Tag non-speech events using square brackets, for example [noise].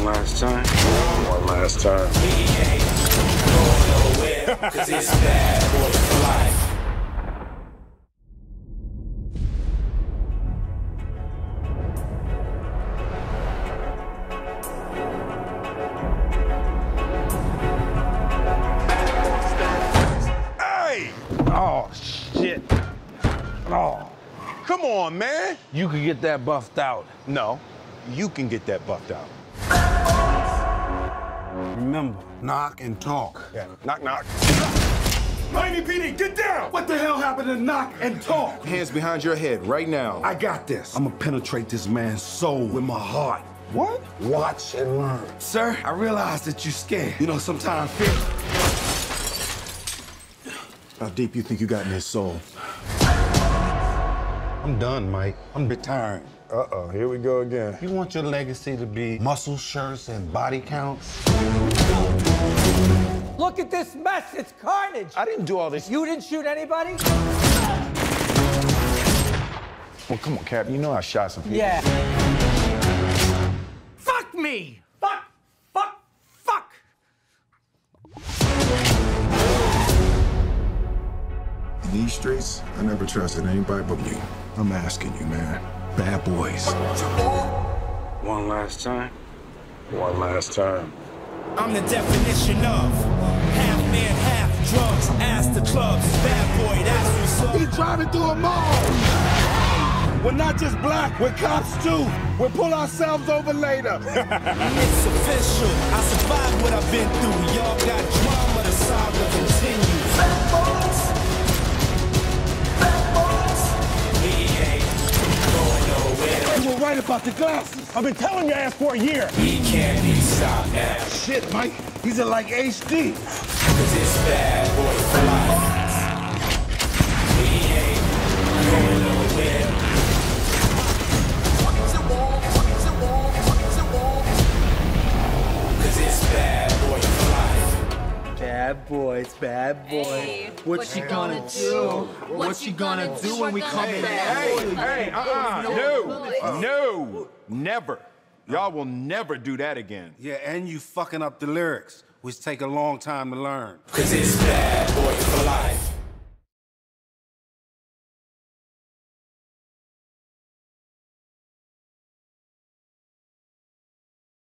One last time. One last time. Cause it's bad boy for life. Hey! Oh, shit. Oh, Come on, man. you could get that buffed out. No, you can get that buffed out. Remember, knock and talk. Yeah. Knock, knock. Miami PD, get down! What the hell happened to knock and talk? Hands behind your head right now. I got this. I'm gonna penetrate this man's soul with my heart. What? Watch and learn. Sir, I realize that you're scared. You know, sometimes fear. How deep you think you got in his soul? I'm done, Mike. I'm retiring. Uh-oh, here we go again. You want your legacy to be muscle shirts and body counts? Look at this mess. It's carnage. I didn't do all this. You didn't shoot anybody? Well, come on, Cap. You know I shot some people. Yeah. Fuck me. These streets, I never trusted anybody but you. I'm asking you, man. Bad boys. One last time. One last time. I'm the definition of half man, half drugs. Ask the clubs, bad boy, that's what's up. He trying to do them all. We're not just black, we're cops too. We'll pull ourselves over later. [laughs] It's official. I survived what I've been through. Y'all got right about the glasses. I've been telling your ass for a year. We can't be stopped now. Shit, Mike. These are like HD. Cause it's bad boy for Bad boys, bad boys. Hey, what, you gonna, do? What you gonna do when we come in? Hey, hey, uh-uh. No, uh-uh. no, never. Y'all will never do that again. Yeah, and you fucking up the lyrics, which take a long time to learn. Cause it's bad boys for life.